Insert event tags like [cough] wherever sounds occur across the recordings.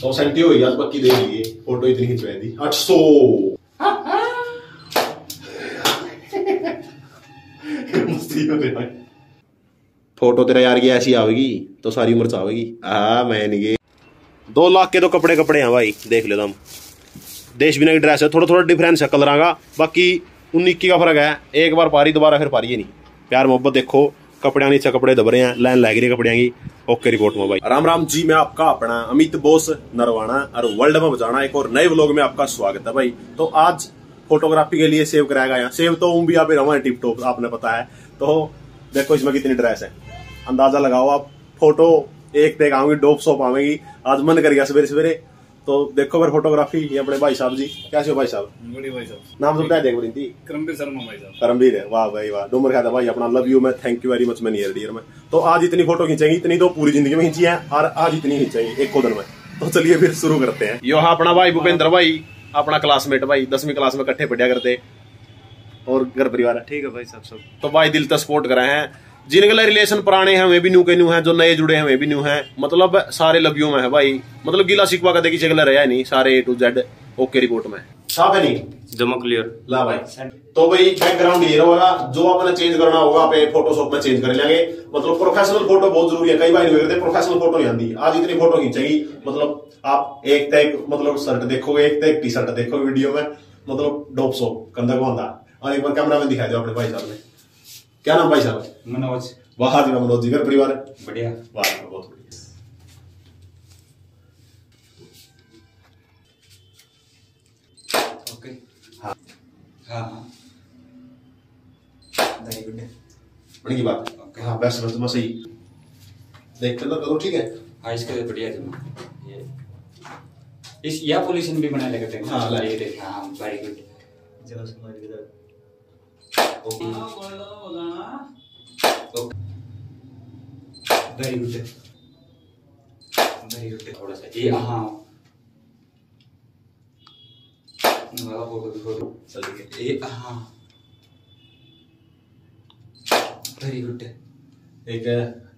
सौ सेंटी हुई आज पक्की दे लिए फ़ोटो इतनी खिंचवाई दी। आठ सौ। फ़ोटो तेरा यार की ऐसी आवेगी तो सारी उम्र चावेगी। आ मैं नहीं दो लाख के तो कपड़े कपड़े हैं भाई, देख ले तुम देश बिना की ड्रेस है थोड़ा थोड़ा डिफरेंस है कलर का बाकी उन्नीस का फ़र्क है, एक बार पारी, दोबारा फिर पारी है नहीं। प्यार मोहब्बत देखो। कपड़े नीचे कपड़े दब रहे हैं लाइन लग रही है कपड़े की ओके रिपोर्ट में भाई राम राम जी, मैं आपका अपना अमित बोस नरवाना और वर्ल्ड में बचाना एक और नए व्लॉग में आपका स्वागत है भाई। तो आज फोटोग्राफी के लिए सेव कराया गया। सेव तो भी आप रहा टिप टॉप आपने पता है। तो देखो इसमें कितनी ड्रेस है। अंदाज़ा लगाओ आप फ़ोटो एक देख आऊँगी, डोप सोप आवेगी आज मन कर गया सवेरे सवेरे तो देखो फिर फोटोग्राफी ये अपने भाई साहब जी। कैसे हो भाई साहब? बड़ी भाई साहब। नाम तो बताया देख बड़ी थी। करमवीर शर्मा भाई साहब। करमवीर है। वाह भाई वाह। डूमर खाता भाई अपना। लव यू मैं थैंक यू वेरी मच मैं नियर डियर में। तो आज इतनी फ़ोटो खींचेंगी इतनी तो पूरी ज़िंदगी में खींची है और आज इतनी खींचेंगी एक दिन में। तो चलिए फिर शुरू करते हैं। यो हाँ अपना भाई भूपेंद्र भाई अपना क्लासमेट भाई दसवीं क्लास में इकट्ठे पढ़िया करते। और घर परिवार है। ठीक है भाई साहब सब। तो भाई दिल तक सपोर्ट कराए हैं। जिनके रिलेशन पुराने हैं वे भी न्यू के न्यू हैं जो नए जुड़े हैं वे भी न्यू हैं। मतलब सारे लवियों में है भाई। मतलब गिला शिकवा का देखी चगला रहा नहीं सारे A to Z okay report में। साफ़ है नहीं? जमा क्लियर ला भाई। तो भाई बैकग्राउंड ये होगा जो आपने चेंज करना होगा आप फोटोशॉप में चेंज कर लेंगे। मतलब प्रोफेशनल फ़ोटो बहुत ज़रूरी है। कई बार करते प्रोफेशनल फ़ोटो नहीं आती। आज इतनी फ़ोटो खींचेगी मतलब आप एक तक मतलब शर्ट देखोगे एक तक टी शर्ट देखोगे वीडियो में। मतलब डोप कंधा को और एक बार कैमरा में दिखाई दो अपने भाई साहब ने। क्या नाम भाई साहब? मनोज। वाह जी मनोज जी घर परिवार है? बढ़िया। वाह बहुत बढ़िया। ओके। हाँ। हाँ हाँ। वेरी गुड बड़ी बात। है ओके। हाँ बेस्ट बस सही देख कर करो ठीक है? हाँ इसका बढ़िया जमा। ये। इस या भी बना लेगा थे। हाँ, ला। ये देख हाँ वेरी गुड जरा समझ गया okay very good very good थोड़ा सा ये हाँ वाला फ़ोटो फ़ोटो चल ठीक है ये हाँ वेरी गुड एक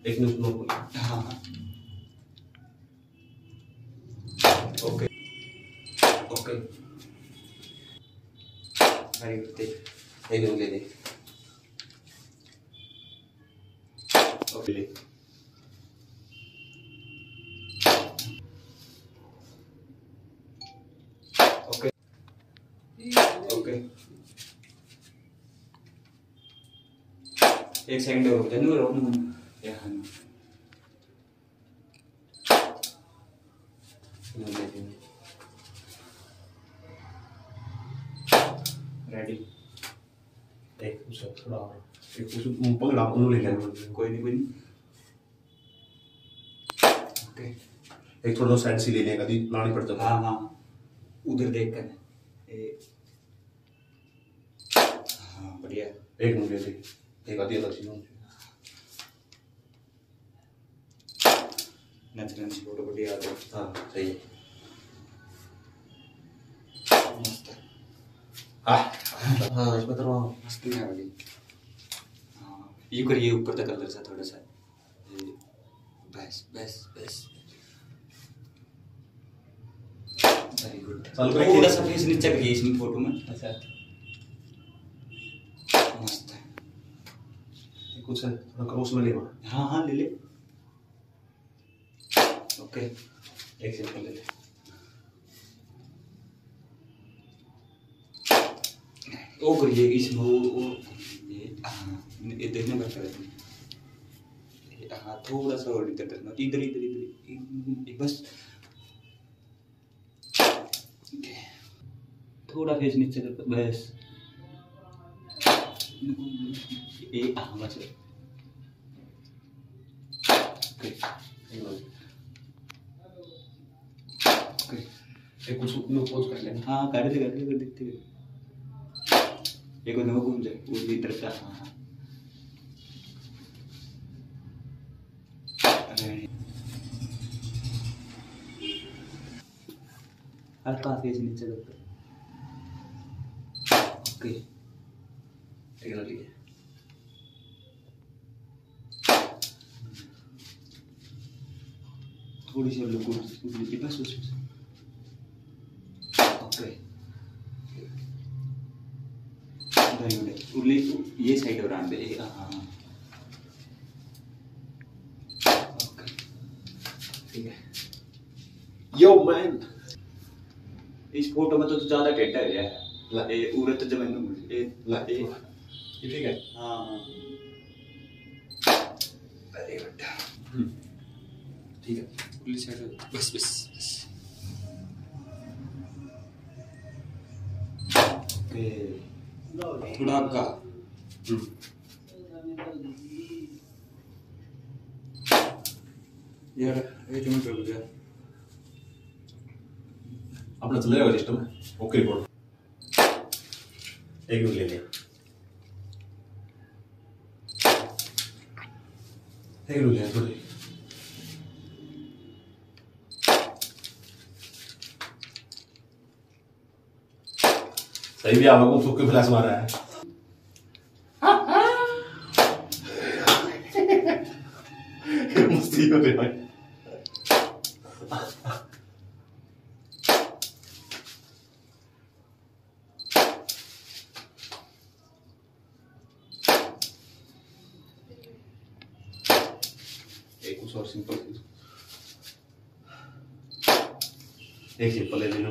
एक मिनट नोट बोलो हाँ ओके ओके वेरी गुड एक ले ले ओके ओके ओके एक सेकंड रुक जा। नो रुक नो यहाँ नो नो ले ले रेडी एक उसे थोड़ा एक उसे मुँह पकड़ा उन्होंने ले लेना कोई नहीं कोई नहीं। ओके। एक थोड़ा साइड से ले लेगा दी लानी पड़ता हाँ। हाँ उधर देख कर। हाँ बढ़िया। एक ले ले एक आधी अलग चीज़ नेचुरल फ़ोटो बढ़िया आ रहा है। हाँ सही है। मस्त। है। हाँ हाँ इसमें तो मस्त नहीं आ रही हाँ ये करिए ऊपर तक कलर सा थोड़ा सा। बस बस बस। वेरी गुड थोड़ा सा फेस नीचे करिए इसमें फ़ोटो में। अच्छा। मस्त है। कुछ है थोड़ा करो उसमें ले हाँ हाँ ले ले। ओके एक सेकंड ले ले। ओ करिए इसमें वो। ये देखने कर ये हाँ थोड़ा सा और इधर करना इधर इधर इधर बस थोड़ा फेस नीचे कर बस ये हाँ बस कुछ पोज कर लेना हाँ कर दे कर दे कर हुए एक घूम जाए वो भी इधर का हाँ हाँ हल्का फेस नीचे ओके। लिए थोड़ी सी लोग बस बस बस ओके वेरी गुड उरली ये साइड और आंदे हाँ हाँ ओके ठीक है। यो मैन इस फ़ोटो में तो तू ज़्यादा टेढ़ा है ला। ये उरे तो जब मैंने ये ला। ये ये ठीक है? हाँ हाँ। वेरी गुड ठीक है। उरली साइड बस बस बस। ओके थोड़ा का यार ये जो मैं कर गया अपना चल जाएगा सिस्टम ओके रिपोर्ट एक मिनट ले लिया। एक मिनट लिया थोड़ी सही भी आपको फूक के फ्लैश मारा है। [laughs] मस्ती हो रही है एक कुछ और सिंपल एक सिंपल ले लेना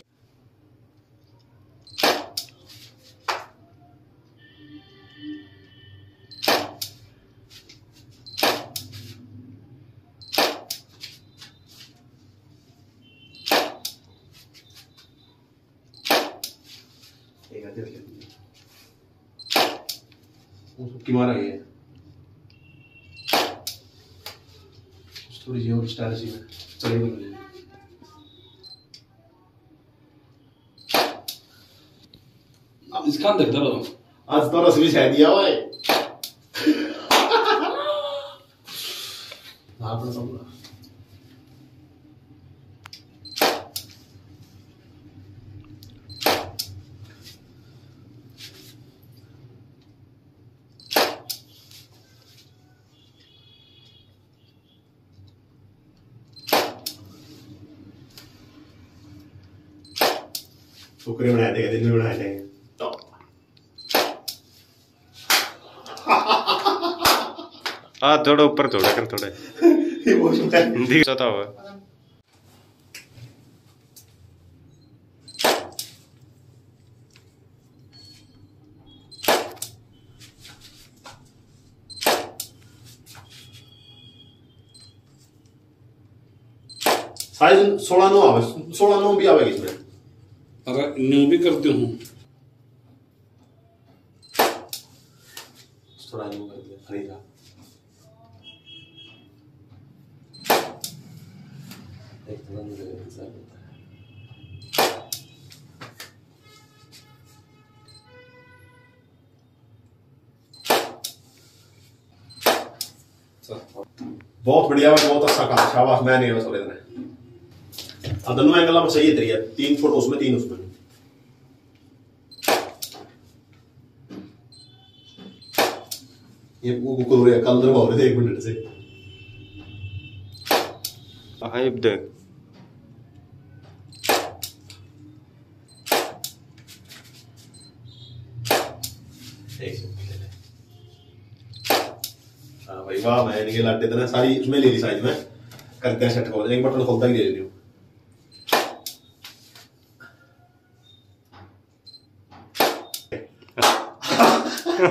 की मारा गया थोड़ी सी और स्टाइल सी में चलेगी मुझे अब इसका अंदर दर्द हो आज तो रस भी शायद दिया [laughs] हुआ है आपने समझा फुकरे बनाए थे दिन में बनाए थे तो हाँ थोड़ा ऊपर थोड़ा कर थोड़ा। इमोशनल दिखता हुआ साइज़ सोलह नौ आवे सोलह नौ भी आवेगी इसमें अगर न्यू भी करती हूँ। थोड़ा न्यू कर दिया खरीदा एक थोड़ा न्यू कर दिया बहुत बढ़िया बहुत अच्छा काम शाबाश मैं नहीं बस अब दोनों एंगल अब सही है तेरी है। तीन फुट उसमें तीन उसमें। ये वो कुकुर हो रहा है कल हो रहे थे एक मिनट से। हाँ भाई वाह मैं इनके लाटे इतना सारी उसमें ले ली साइज़ में। करते हैं सेट खोल एक बटन खोलता ही ले लेती हूँ।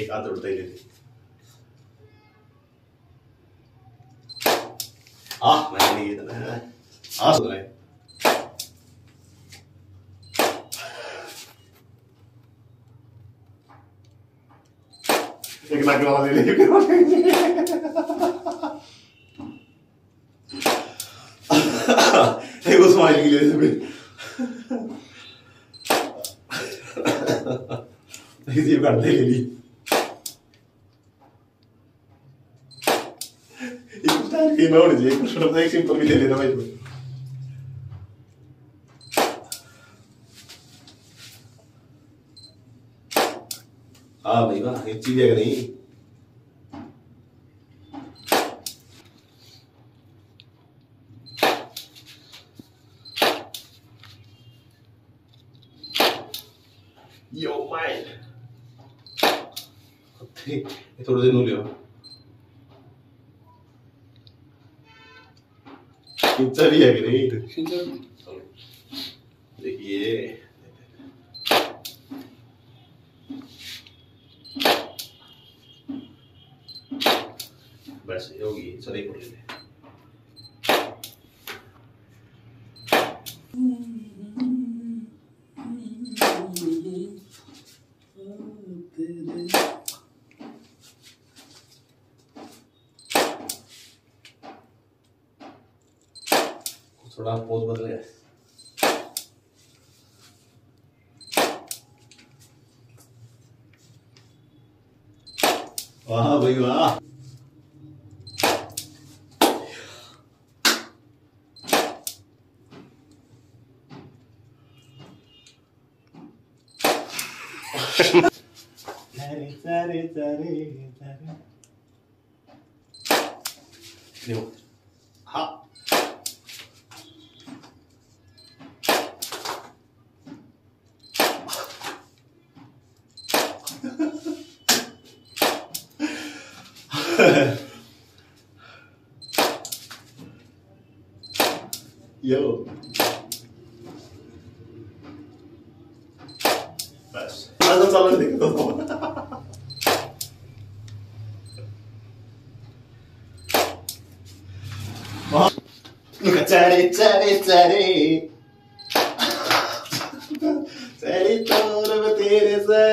एक हाथ उड़ता ही ले ले हाँ मैंने किया था हाँ सुन रहे एक नाक वाला ले ले एक स्माइल के लिए से इसी काट ले ली। ये ना होनी चाहिए कुछ मतलब एक सिंपल भी ले लेना भाई इसमें। हाँ भाई वाह एक चीज़ है कि नहीं Yo, man. ये थोड़े दिन खिंचा भी है कि नहीं देखिए बस ये होगी चले पड़ लेते थोड़ा पोज बदल गया। वाह भाई वाह। देखो हाँ Yo. बस आज तो चलो देखो तो चढ़े चढ़े चढ़े चढ़े तोर तेरे से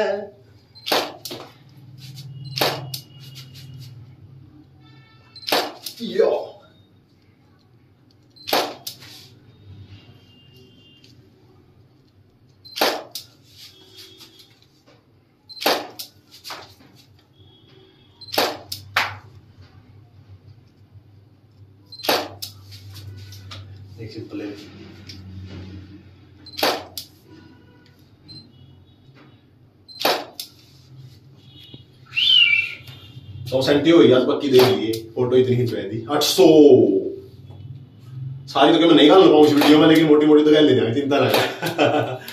Yo. एक सिंपल है सौ सेंटी हो गई आज पक्की देख लीजिए फ़ोटो इतनी खिंच रही थी आठ सौ। सारी तो मैं नहीं डाल पाऊँ इस वीडियो में, लेकिन मोटी मोटी तो कर ले जाएँगे चिंता ना [laughs]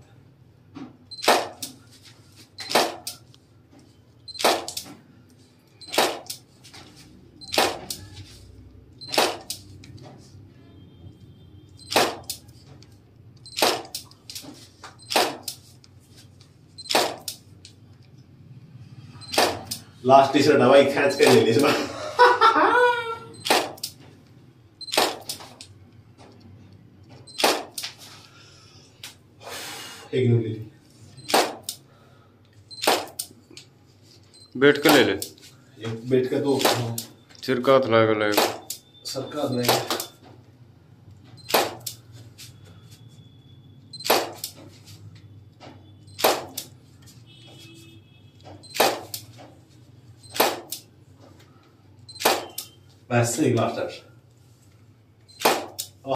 ला भाई लास्ट टी शर्ट हवाई खींच के ले ली इसमें एक मिनट ले ली बैठ के ले ले। बैठ के तो सिर का हाथ लाएगा लगेगा का बस एक लास्ट